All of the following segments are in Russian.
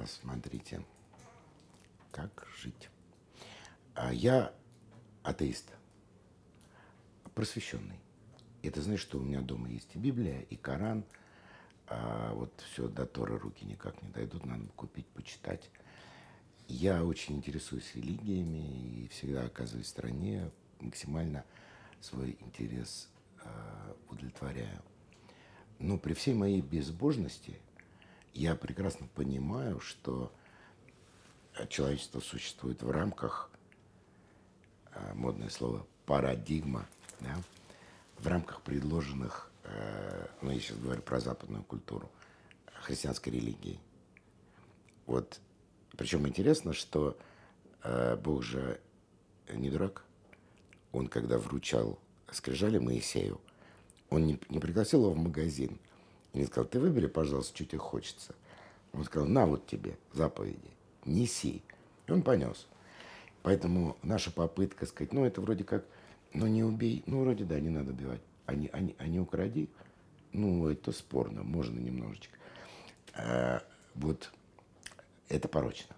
А, смотрите, как жить. А я атеист, просвещенный. Это значит, что у меня дома есть и Библия, и Коран. А вот все до Тора руки никак не дойдут, надо купить, почитать. Я очень интересуюсь религиями и всегда оказываюсь в стране, максимально свой интерес э, удовлетворяю. Но при всей моей безбожности я прекрасно понимаю, что человечество существует в рамках, э, модное слово, парадигма, да, в рамках предложенных, э, ну, я сейчас говорю про западную культуру, христианской религии. Вот, причем интересно, что э, Бог же не дурак. Он, когда вручал скрижали Моисею, он не, не пригласил его в магазин и не сказал, ты выбери, пожалуйста, что тебе хочется. Он сказал, на вот тебе заповеди, неси. И он понес. Поэтому наша попытка сказать, ну это вроде как, ну не убей, ну вроде да, не надо убивать, а не, а не, а не укради, ну это спорно, можно немножечко. А, вот это порочно.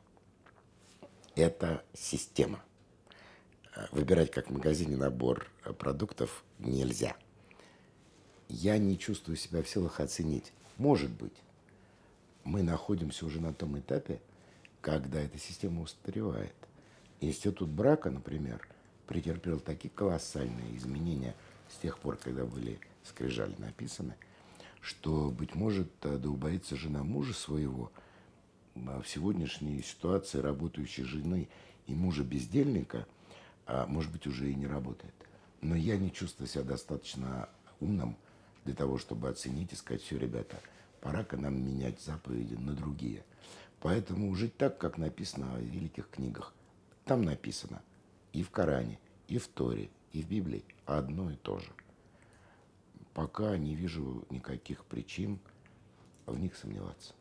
Это система. Выбирать как в магазине набор продуктов нельзя я не чувствую себя в силах оценить. Может быть, мы находимся уже на том этапе, когда эта система устаревает. Институт брака, например, претерпел такие колоссальные изменения с тех пор, когда были скрижали написаны, что, быть может, да убоится жена мужа своего, а в сегодняшней ситуации работающей жены и мужа-бездельника, а, может быть, уже и не работает. Но я не чувствую себя достаточно умным, для того, чтобы оценить и сказать, все, ребята, пора-ка нам менять заповеди на другие. Поэтому жить так, как написано в великих книгах. Там написано и в Коране, и в Торе, и в Библии одно и то же. Пока не вижу никаких причин в них сомневаться.